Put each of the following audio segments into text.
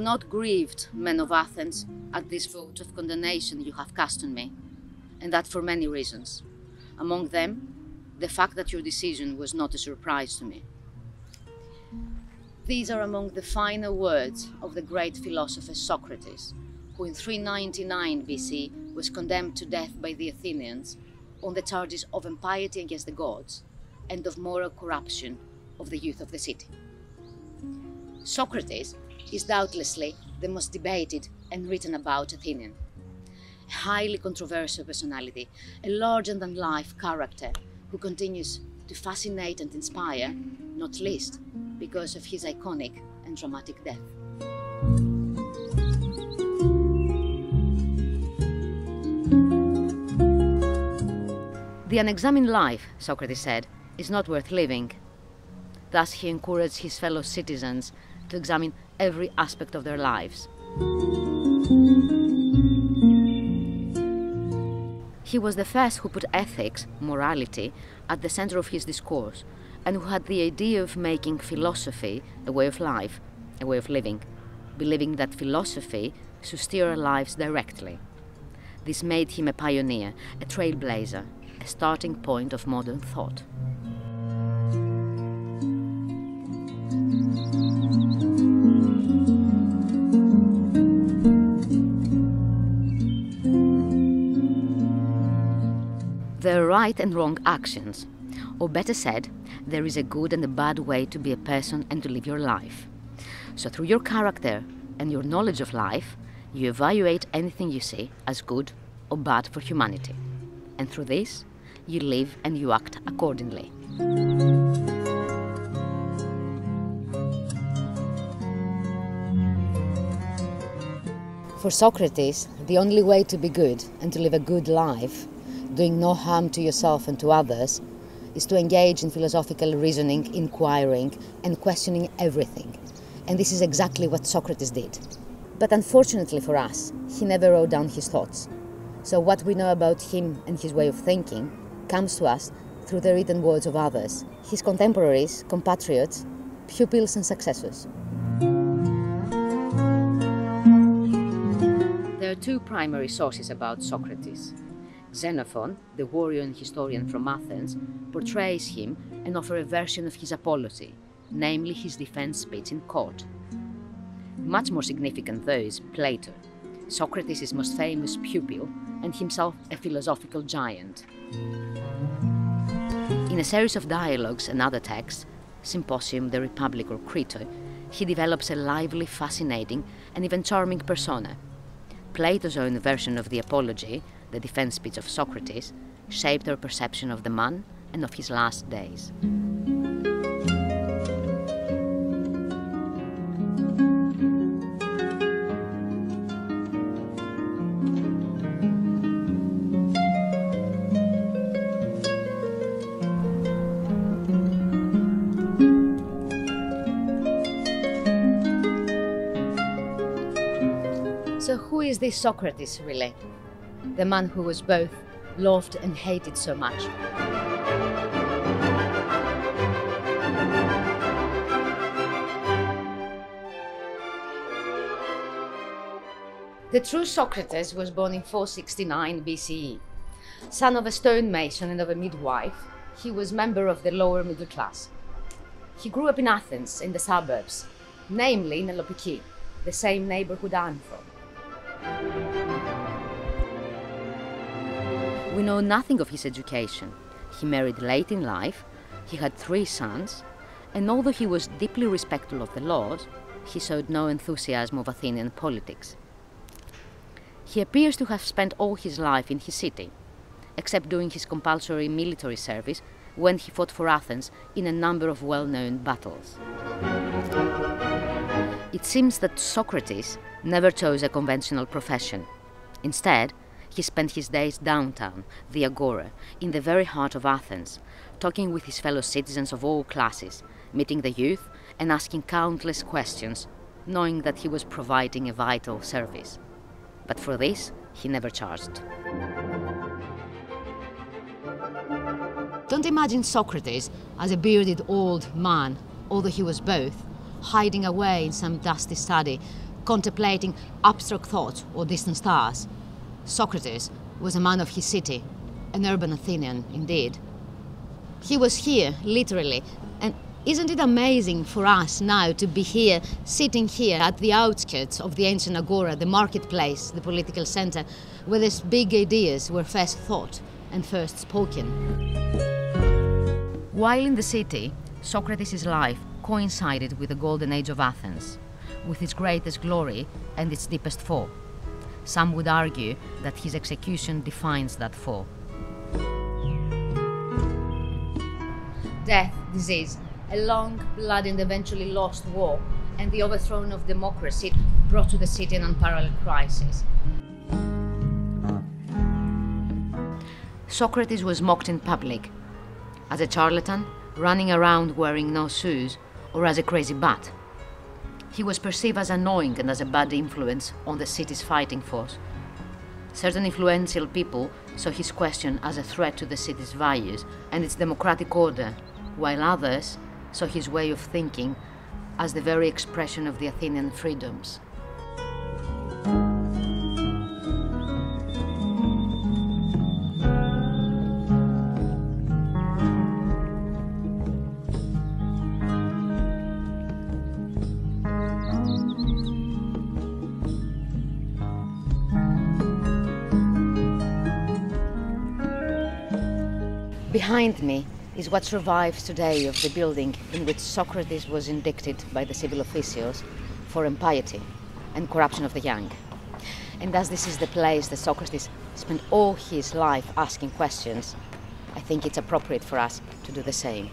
not grieved, men of Athens, at this vote of condemnation you have cast on me, and that for many reasons. Among them, the fact that your decision was not a surprise to me. These are among the final words of the great philosopher Socrates, who in 399 BC was condemned to death by the Athenians on the charges of impiety against the gods and of moral corruption of the youth of the city. Socrates is doubtlessly the most debated and written about Athenian. A highly controversial personality, a larger than life character who continues to fascinate and inspire, not least because of his iconic and dramatic death. The unexamined life, Socrates said, is not worth living. Thus, he encouraged his fellow citizens to examine every aspect of their lives. He was the first who put ethics, morality, at the center of his discourse, and who had the idea of making philosophy a way of life, a way of living, believing that philosophy should steer our lives directly. This made him a pioneer, a trailblazer, a starting point of modern thought. There are right and wrong actions, or better said, there is a good and a bad way to be a person and to live your life. So, through your character and your knowledge of life, you evaluate anything you see as good or bad for humanity. And through this, you live and you act accordingly. For Socrates, the only way to be good and to live a good life, doing no harm to yourself and to others, is to engage in philosophical reasoning, inquiring, and questioning everything. And this is exactly what Socrates did. But unfortunately for us, he never wrote down his thoughts. So what we know about him and his way of thinking comes to us through the written words of others, his contemporaries, compatriots, pupils, and successors. There are two primary sources about Socrates. Xenophon, the warrior and historian from Athens, portrays him and offers a version of his apology, namely his defense speech in court. Much more significant, though, is Plato, Socrates' most famous pupil and himself a philosophical giant. In a series of dialogues and other texts, Symposium, The Republic, or Crito, he develops a lively, fascinating, and even charming persona. Plato's own version of the Apology, the defense speech of Socrates, shaped our perception of the man and of his last days. So, who is this Socrates really? The man who was both loved and hated so much. The true Socrates was born in 469 BCE. Son of a stonemason and of a midwife, he was member of the lower middle class. He grew up in Athens, in the suburbs, namely in Alopeki, the same neighborhood I'm from. We know nothing of his education. He married late in life, he had three sons, and although he was deeply respectful of the laws, he showed no enthusiasm of Athenian politics. He appears to have spent all his life in his city, except during his compulsory military service when he fought for Athens in a number of well known battles. It seems that Socrates never chose a conventional profession. Instead, he spent his days downtown, the Agora, in the very heart of Athens, talking with his fellow citizens of all classes, meeting the youth, and asking countless questions, knowing that he was providing a vital service. But for this, he never charged. Don't imagine Socrates as a bearded old man, although he was both, hiding away in some dusty study, contemplating abstract thoughts or distant stars. Socrates was a man of his city, an urban Athenian indeed. He was here, literally, and isn't it amazing for us now to be here, sitting here at the outskirts of the ancient agora, the marketplace, the political center, where these big ideas were first thought and first spoken? While in the city, Socrates' life coincided with the golden age of Athens, with its greatest glory and its deepest fall. Some would argue that his execution defines that fall. Death, disease, a long, bloody, and eventually lost war, and the overthrow of democracy brought to the city an unparalleled crisis. Socrates was mocked in public as a charlatan, running around wearing no shoes, or as a crazy bat. He was perceived as annoying and as a bad influence on the city's fighting force. Certain influential people saw his question as a threat to the city's values and its democratic order, while others saw his way of thinking as the very expression of the Athenian freedoms. Behind me is what survives today of the building in which Socrates was indicted by the civil officials for impiety and corruption of the young. And as this is the place that Socrates spent all his life asking questions, I think it's appropriate for us to do the same.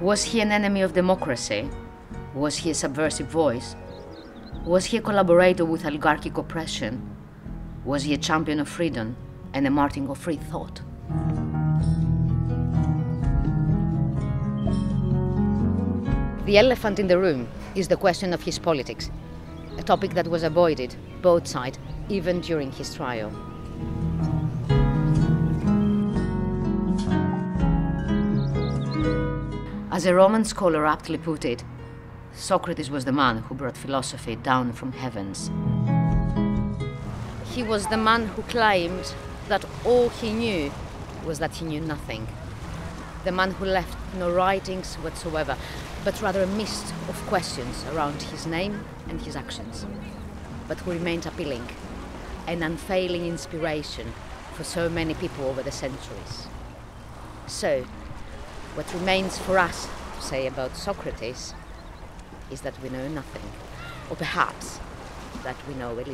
Was he an enemy of democracy? Was he a subversive voice? Was he a collaborator with oligarchic oppression? Was he a champion of freedom and a martyr of free thought? The elephant in the room is the question of his politics, a topic that was avoided, both sides, even during his trial. As a Roman scholar aptly put it, Socrates was the man who brought philosophy down from heavens. He was the man who claimed that all he knew was that he knew nothing. The man who left no writings whatsoever, but rather a mist of questions around his name and his actions, but who remained appealing, an unfailing inspiration for so many people over the centuries. So, what remains for us to say about Socrates is that we know nothing, or perhaps that we know a little.